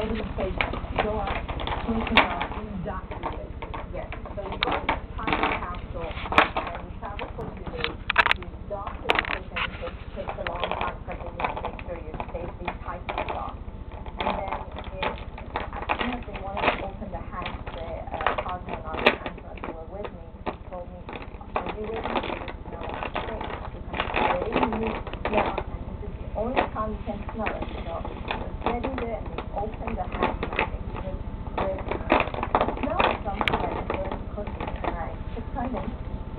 go to the station, go up, take them out, and dock you. Yes, so you go to the tiny capsule and you travel for two days. You dock at the station, which takes a long time because you need to make sure you're safely tight to dock. And then if, as soon as they wanted to open the hatch, the uh, cosmonaut and astronaut who were with me told me, are you with me? No, I'm safe. The you and this is the only time you can smell it, so just get in there and they open the hatch and I think it was with, something like burnt cookies and I took kind of,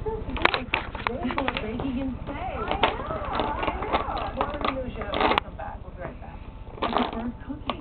feels good. Very People are baking in I know, I know. More on the news, you know, we'll come back, we'll be right back. It's a burnt cookie.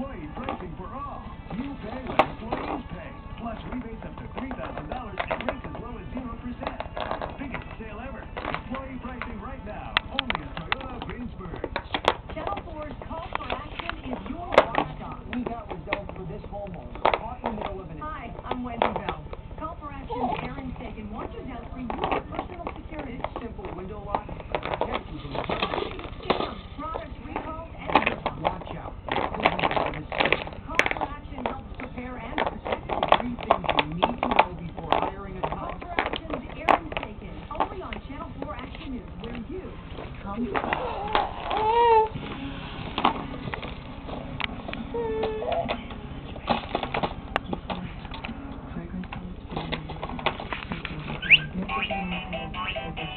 Employee pricing for all. You pay what employees pay, plus rebates up to $3,000 and rates as low as 0%. Biggest sale ever. Employee pricing right now, only at Toyota Greensburg. Channel 4's Call for Action is your watchdog. We got results for this homeowner caught in the middle of an Hi, I'm Wendy Bell. Call for Action's Aaron Sagan watches out for your personal security. It's simple window lock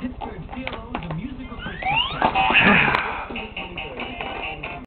Pittsburgh